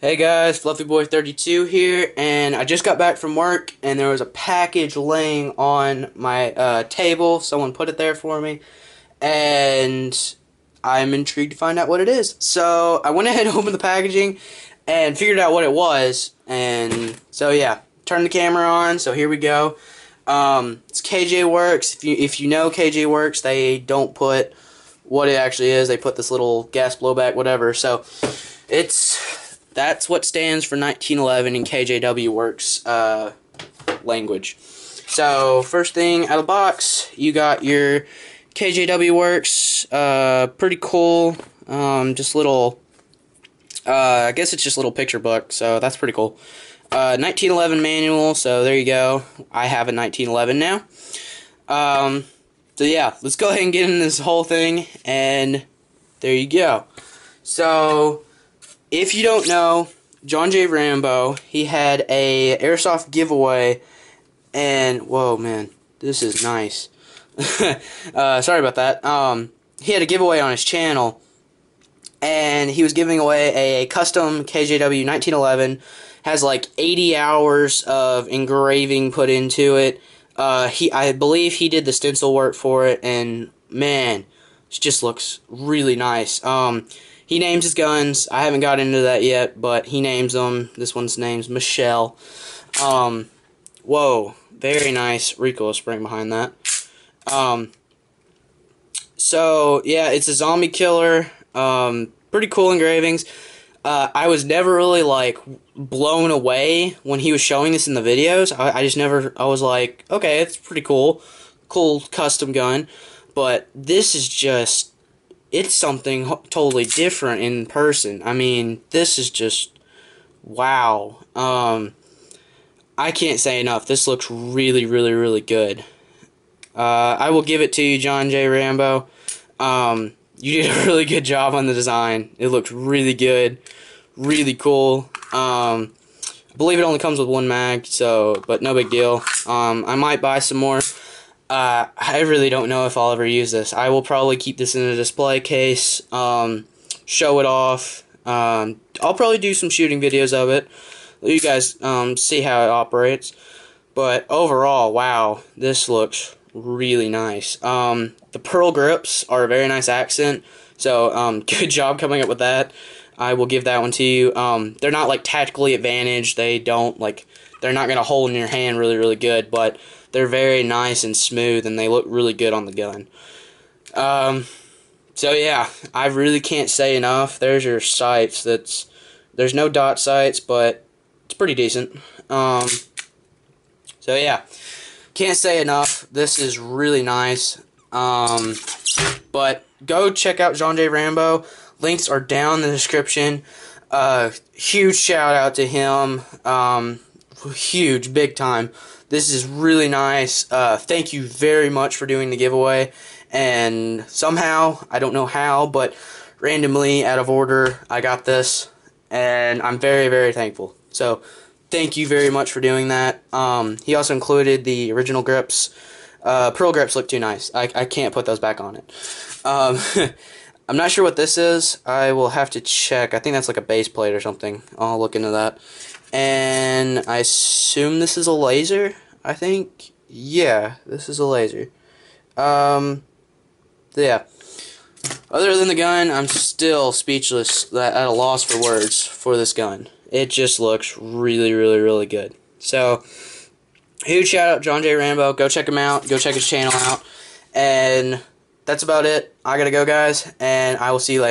Hey guys, FluffyBoy32 here, and I just got back from work, and there was a package laying on my uh, table. Someone put it there for me, and I'm intrigued to find out what it is. So I went ahead and opened the packaging and figured out what it was, and so yeah, turned the camera on. So here we go. Um, it's KJ Works. If you if you know KJ Works, they don't put what it actually is. They put this little gas blowback, whatever. So it's that's what stands for 1911 in KJW Works uh, language. So, first thing out of the box, you got your KJW Works. Uh, pretty cool. Um, just little. Uh, I guess it's just little picture book, so that's pretty cool. Uh, 1911 manual, so there you go. I have a 1911 now. Um, so yeah, let's go ahead and get in this whole thing, and there you go. So, if you don't know, John Jay Rambo, he had a airsoft giveaway, and whoa, man, this is nice. uh, sorry about that. Um, he had a giveaway on his channel, and he was giving away a, custom KJW 1911. Has like 80 hours of engraving put into it. Uh, he, I believe he did the stencil work for it, and man, it just looks really nice. Um, he names his guns. I haven't got into that yet, but he names them. This one's name's Michelle. Um, whoa, very nice recoil spring behind that. Um, so yeah, it's a zombie killer. Um, pretty cool engravings. Uh, I was never really like blown away when he was showing this in the videos. I, I just never. I was like, okay, it's pretty cool, cool custom gun. But this is just it's something totally different in person. I mean, this is just wow. Um, I can't say enough. This looks really, really, really good. Uh, I will give it to you, John Jay Rambo. Um, you did a really good job on the design. It looks really good, really cool. Um, I believe it only comes with one mag, so but no big deal. Um, I might buy some more. Uh, I really don't know if I'll ever use this. I will probably keep this in a display case, um, show it off. Um, I'll probably do some shooting videos of it. You guys um, see how it operates. But overall, wow, this looks really nice. Um, the pearl grips are a very nice accent, so um, good job coming up with that. I will give that one to you. Um, they're not like tactically advantaged. They don't like they're not gonna hold in your hand really really good, but they're very nice and smooth, and they look really good on the gun. Um, so yeah, I really can't say enough. There's your sights. That's there's no dot sights, but it's pretty decent. Um, so yeah, can't say enough. This is really nice. Um, but go check out John Jay Rambo. Links are down in the description. Uh, huge shout out to him. Um, huge, big time. This is really nice. Uh, thank you very much for doing the giveaway. And somehow, I don't know how, but randomly, out of order, I got this. And I'm very, very thankful. So, thank you very much for doing that. Um, he also included the original grips. Uh, pearl grips look too nice. I, I can't put those back on it. Um, I'm not sure what this is. I will have to check. I think that's like a base plate or something. I'll look into that. And I assume this is a laser, I think. Yeah, this is a laser. Um, yeah. Other than the gun, I'm still speechless, at a loss for words for this gun. It just looks really, really, really good. So, huge shout out John Jay Rambo. Go check him out. Go check his channel out. And that's about it. I gotta go, guys, and I will see you later.